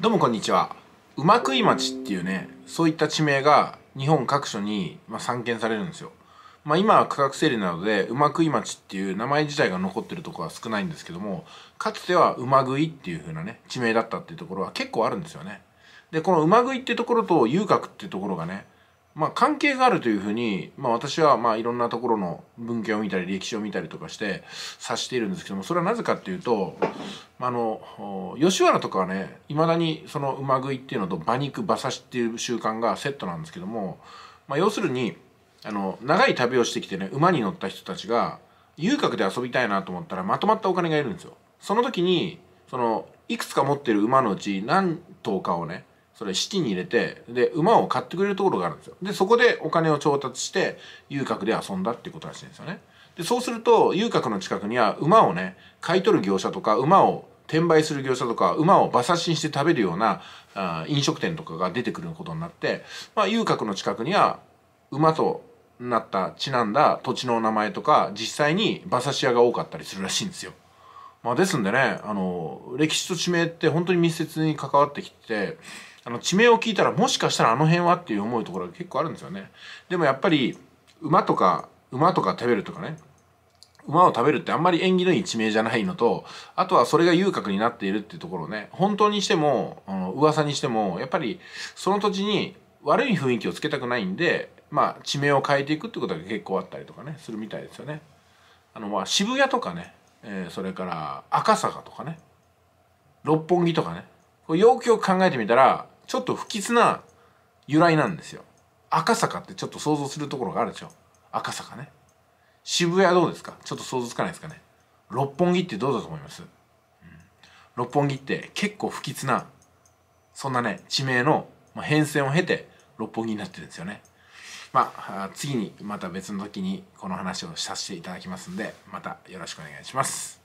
どうもこんにちは。うまくい町っていうねそういった地名が日本各所に、まあ、散見されるんですよ。まあ今は区画整理などでうまくい町っていう名前自体が残ってるところは少ないんですけどもかつてはうまぐいっていう風なね地名だったっていうところは結構あるんですよね。でこのうまぐいっていうところと遊郭っていうところがねまあ、関係があるというふうに、まあ、私はまあいろんなところの文献を見たり歴史を見たりとかして察しているんですけどもそれはなぜかっていうとあの吉原とかはねいまだにその馬食いっていうのと馬肉馬刺しっていう習慣がセットなんですけども、まあ、要するにあの長い旅をしてきてね馬に乗った人たちが遊郭で遊びたいなと思ったらまとまったお金がいるんですよ。その時にそのいくつか持ってる馬のうち何頭かをねそれ七に入れてで馬を買ってくれるところがあるんですよでそこでお金を調達して遊郭で遊んだっていうことらしいんですよねでそうすると遊郭の近くには馬をね買い取る業者とか馬を転売する業者とか馬を馬刺しにして食べるようなあ飲食店とかが出てくることになって、まあ、遊郭の近くには馬となったちなんだ土地の名前とか実際に馬刺し屋が多かったりするらしいんですよ。まあ、ですんでねあの歴史と地名って本当に密接に関わってきてあの地名を聞いたらもしかしたらあの辺はっていう思うところが結構あるんですよねでもやっぱり馬とか馬とか食べるとかね馬を食べるってあんまり縁起のいい地名じゃないのとあとはそれが遊郭になっているっていうところね本当にしてもあの噂にしてもやっぱりその土地に悪い雰囲気をつけたくないんでまあ地名を変えていくってことが結構あったりとかねするみたいですよね。あのまあ渋谷とかね、えー、それから赤坂とかね六本木とかねよくよく考えてみたらちょっと不吉な由来なんですよ。赤坂ってちょっと想像するところがあるでしょ。赤坂ね。渋谷どうですか？ちょっと想像つかないですかね。六本木ってどうだと思います、うん、六本木って結構不吉なそんなね地名の変遷を経て六本木になってるんですよね。まあ次にまた別の時にこの話をさせていただきますんでまたよろしくお願いします。